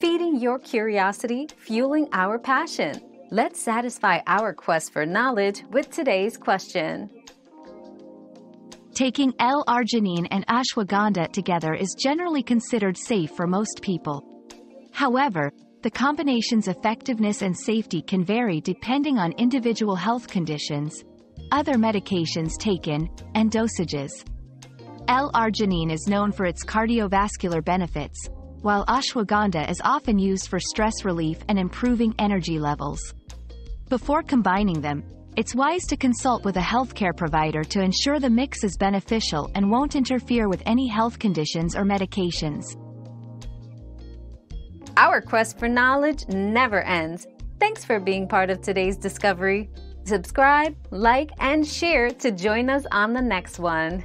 feeding your curiosity, fueling our passion. Let's satisfy our quest for knowledge with today's question. Taking L-arginine and ashwagandha together is generally considered safe for most people. However, the combination's effectiveness and safety can vary depending on individual health conditions, other medications taken, and dosages. L-arginine is known for its cardiovascular benefits, while ashwagandha is often used for stress relief and improving energy levels. Before combining them, it's wise to consult with a healthcare provider to ensure the mix is beneficial and won't interfere with any health conditions or medications. Our quest for knowledge never ends. Thanks for being part of today's discovery. Subscribe, like, and share to join us on the next one.